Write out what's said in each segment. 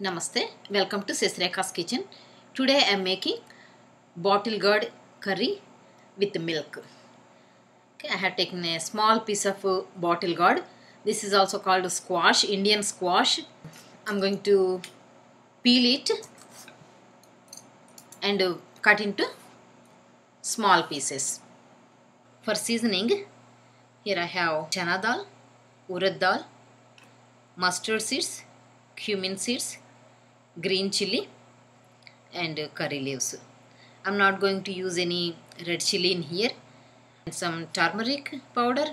Namaste, welcome to SasiRekha's kitchen. Today I am making bottle gourd curry with milk. Okay, I have taken a small piece of uh, bottle gourd. This is also called squash, Indian squash. I'm going to peel it and uh, cut into small pieces. For seasoning, here I have chana dal, urad dal, mustard seeds, cumin seeds, green chili and curry leaves. I'm not going to use any red chili in here. And some turmeric powder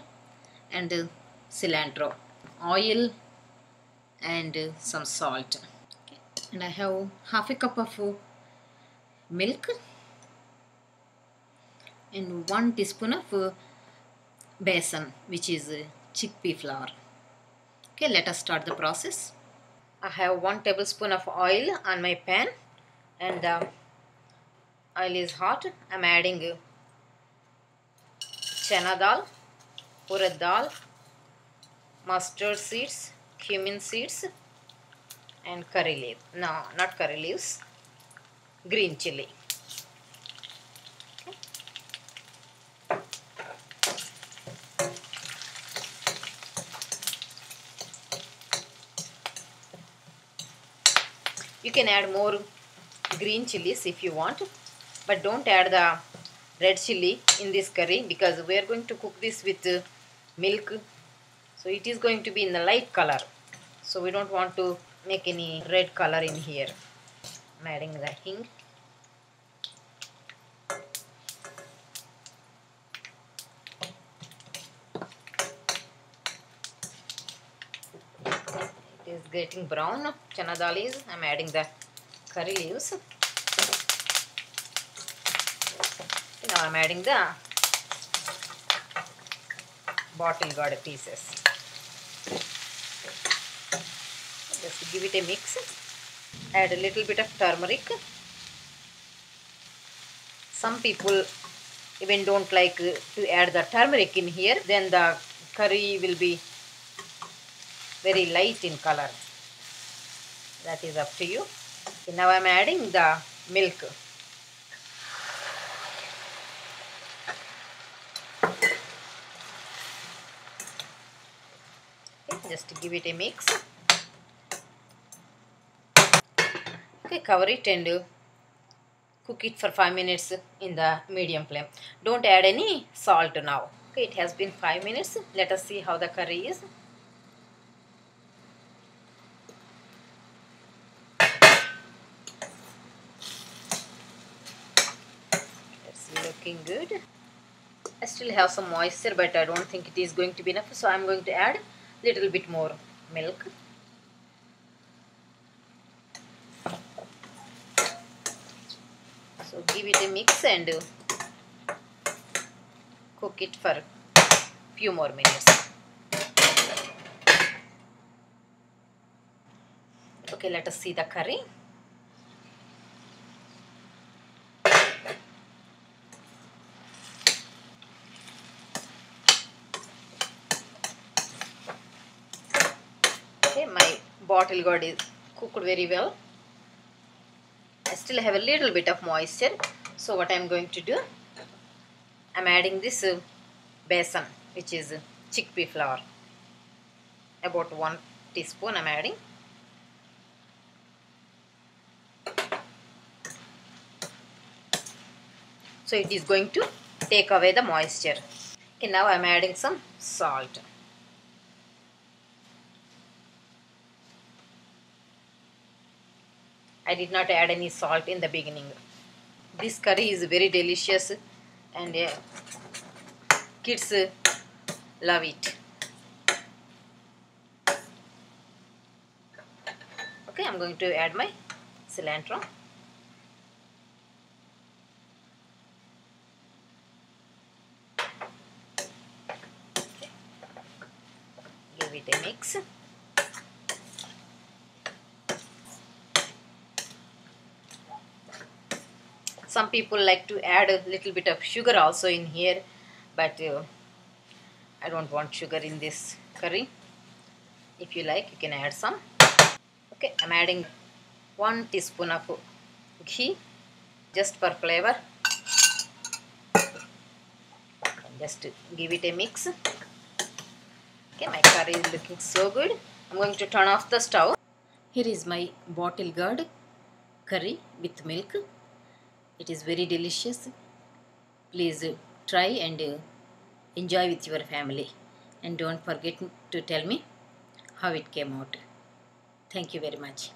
and cilantro, oil and some salt. And I have half a cup of milk and one teaspoon of besan which is chickpea flour. Okay, let us start the process. I have one tablespoon of oil on my pan and the oil is hot. I'm adding uh, chana dal, urad dal, mustard seeds, cumin seeds and curry leaves. No, not curry leaves, green chili. You can add more green chilies if you want but don't add the red chili in this curry because we are going to cook this with uh, milk. So it is going to be in the light color. So we don't want to make any red color in here. I'm adding the hing getting brown. Chana dal is i'm adding the curry leaves. Now i'm adding the bottle gourd pieces. Just give it a mix. Add a little bit of turmeric. Some people even don't like to add the turmeric in here. Then the curry will be very light in color. That is up to you. Okay, now I am adding the milk. Okay, just give it a mix. Okay, cover it and cook it for 5 minutes in the medium flame. Don't add any salt now. Okay, it has been 5 minutes. Let us see how the curry is. Looking good. I still have some moisture but I don't think it is going to be enough so I'm going to add little bit more milk. So give it a mix and cook it for few more minutes. Okay, let us see the curry. okay my bottle gourd is cooked very well. I still have a little bit of moisture. So what I'm going to do I'm adding this uh, besan which is chickpea flour. About one teaspoon I'm adding. So it is going to take away the moisture. Okay now I'm adding some salt I did not add any salt in the beginning. This curry is very delicious and uh, kids love it. Okay, I'm going to add my cilantro. Give it a mix. Some people like to add a little bit of sugar also in here but uh, I don't want sugar in this curry. If you like you can add some. Okay I'm adding one teaspoon of ghee just for flavor. Just give it a mix. Okay my curry is looking so good. I'm going to turn off the stove. Here is my bottle gourd curry with milk it is very delicious. Please uh, try and uh, enjoy with your family. And don't forget to tell me how it came out. Thank you very much